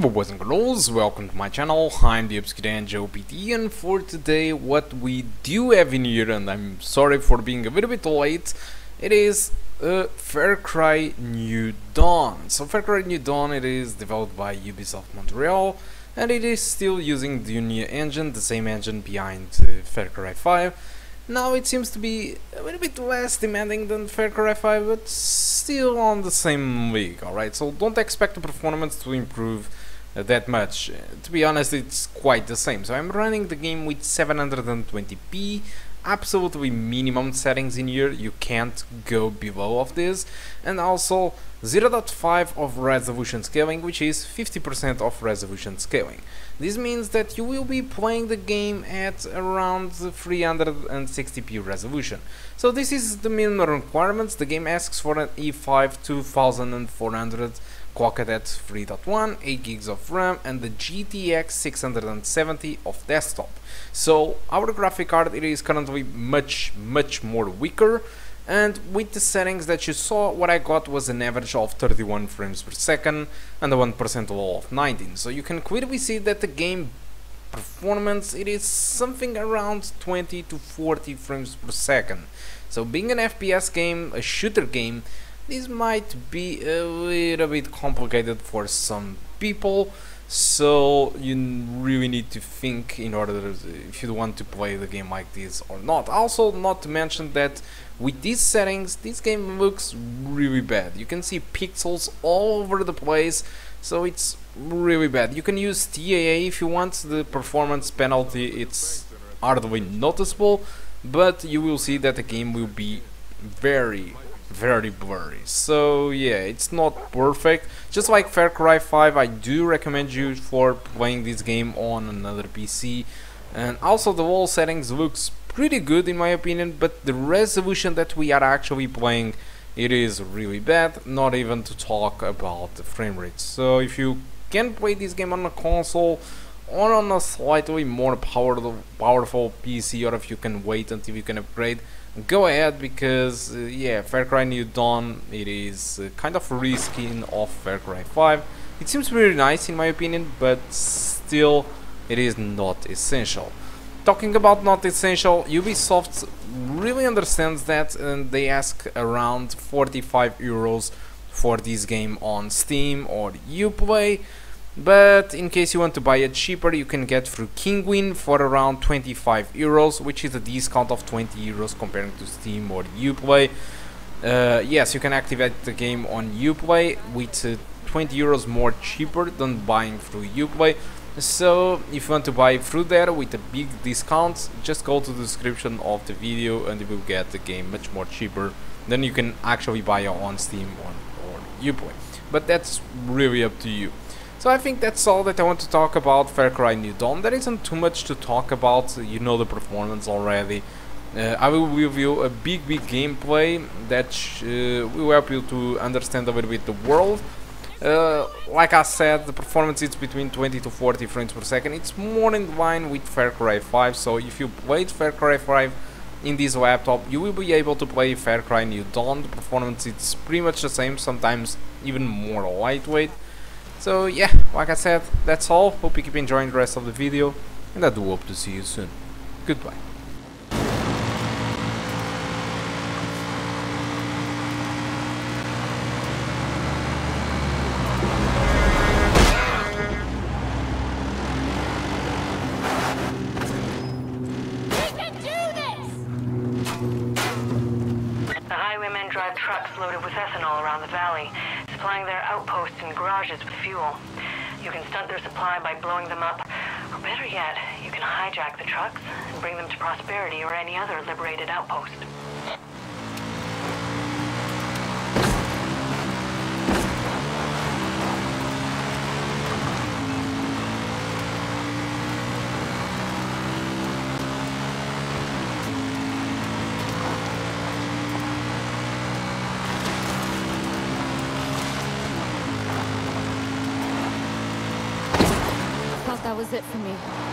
Hello boys and girls, welcome to my channel, I'm the Obscure Joe PT and for today what we do have in here, and I'm sorry for being a little bit late, it is uh, Far Cry New Dawn. So Far Cry New Dawn it is developed by Ubisoft Montreal and it is still using the Unreal engine, the same engine behind uh, Far Cry 5. Now it seems to be a little bit less demanding than Far Cry 5 but still on the same league, alright? So don't expect the performance to improve that much. To be honest, it's quite the same. So I'm running the game with 720p, absolutely minimum settings in here, you can't go below of this, and also 0.5 of resolution scaling, which is 50% of resolution scaling. This means that you will be playing the game at around 360p resolution. So this is the minimum requirements, the game asks for an i5 2400 clocked 3.1, 8 gigs of RAM and the GTX 670 of desktop. So our graphic card it is currently much much more weaker. And with the settings that you saw what I got was an average of 31 frames per second and a 1% low of 19 so you can clearly see that the game performance it is something around 20 to 40 frames per second. So being an FPS game a shooter game this might be a little bit complicated for some people so you really need to think in order if you want to play the game like this or not. Also not to mention that with these settings this game looks really bad. You can see pixels all over the place so it's really bad. You can use TAA if you want. The performance penalty it's hardly noticeable but you will see that the game will be very very blurry. So yeah, it's not perfect. Just like Far Cry 5, I do recommend you for playing this game on another PC. And also the wall settings looks pretty good in my opinion, but the resolution that we are actually playing it is really bad, not even to talk about the frame rate. So if you can play this game on a console or on a slightly more powerful, powerful PC or if you can wait until you can upgrade, go ahead because uh, yeah Far Cry New Dawn it is uh, kind of a reskin of Far Cry 5 it seems really nice in my opinion but still it is not essential. Talking about not essential Ubisoft really understands that and they ask around 45 euros for this game on Steam or Uplay but in case you want to buy it cheaper you can get through Kinguin for around 25 euros which is a discount of 20 euros comparing to Steam or Uplay. Uh, yes you can activate the game on Uplay with uh, 20 euros more cheaper than buying through Uplay. So if you want to buy through there with a big discount just go to the description of the video and you will get the game much more cheaper than you can actually buy on Steam or, or Uplay. But that's really up to you so I think that's all that I want to talk about Far Cry New Dawn. There isn't too much to talk about, you know the performance already. Uh, I will review a big big gameplay that uh, will help you to understand a little bit the world. Uh, like I said, the performance is between 20 to 40 frames per second. It's more in line with Far Cry 5, so if you played Far Cry 5 in this laptop, you will be able to play Far Cry New Dawn. The performance is pretty much the same, sometimes even more lightweight. So yeah, like I said, that's all. Hope you keep enjoying the rest of the video, and I do hope to see you soon. Goodbye. You can stunt their supply by blowing them up, or better yet, you can hijack the trucks and bring them to Prosperity or any other liberated outpost. That was it for me.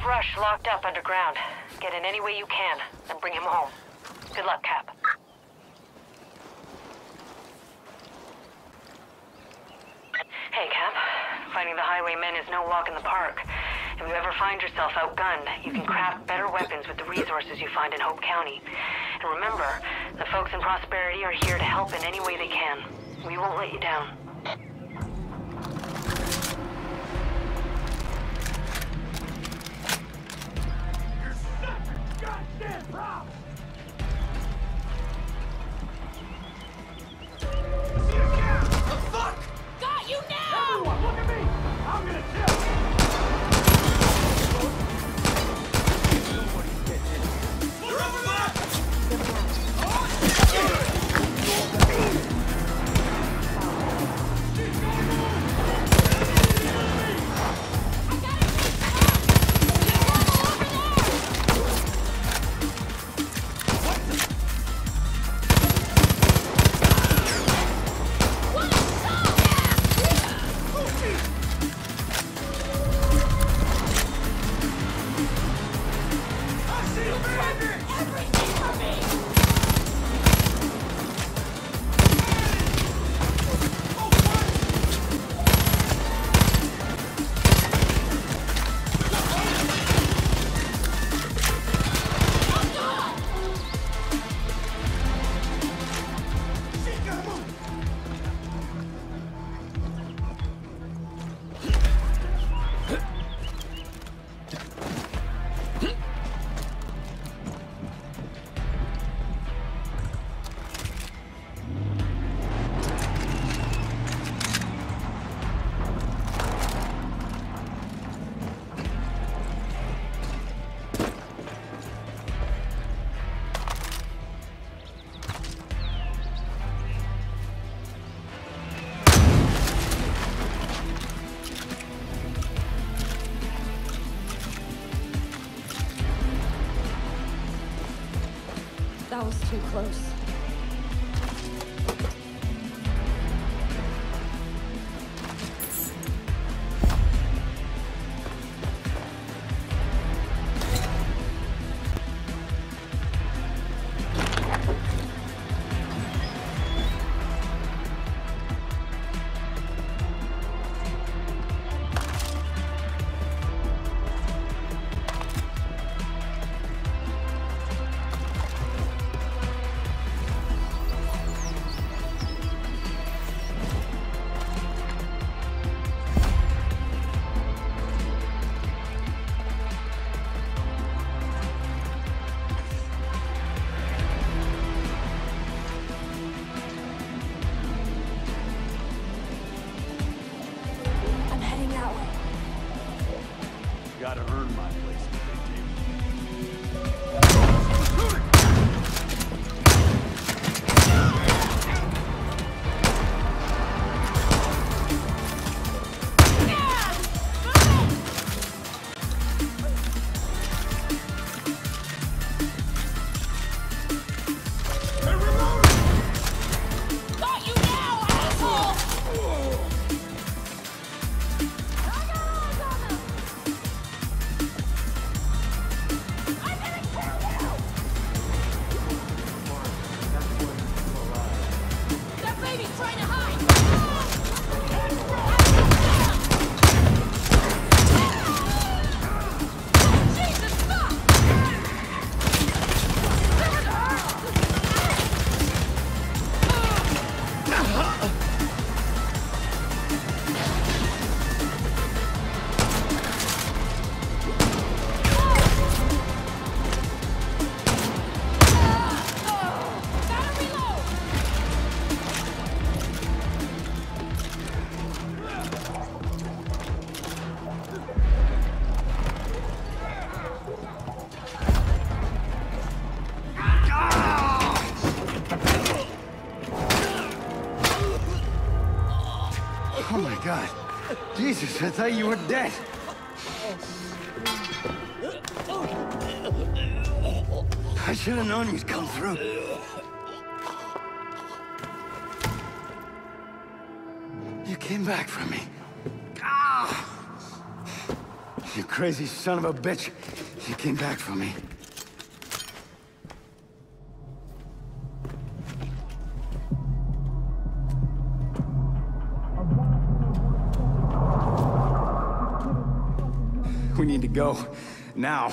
Have Rush locked up underground. Get in any way you can, and bring him home. Good luck, Cap. Hey, Cap. Fighting the highwaymen is no walk in the park. If you ever find yourself outgunned, you can craft better weapons with the resources you find in Hope County. And remember, the folks in Prosperity are here to help in any way they can. We won't let you down. Was too close. God. Jesus, I thought you were dead. I should have known you'd come through. You came back from me. Ah! You crazy son of a bitch. You came back from me. go. Now.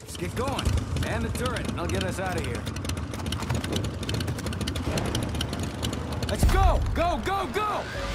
Let's get going. And the turret, and I'll get us out of here. Let's go! Go, go, go!